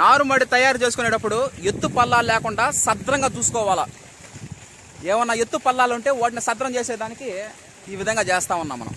నారుమడి తయారు చేసుకునేటప్పుడు ఎత్తు పల్లాలు లేకుండా సద్రంగా చూసుకోవాలా. ఏమన్నా ఎత్తు పల్లాలు ఉంటే వాటిని సద్రం చేసేదానికి ఈ విధంగా చేస్తా ఉన్నాం మనం.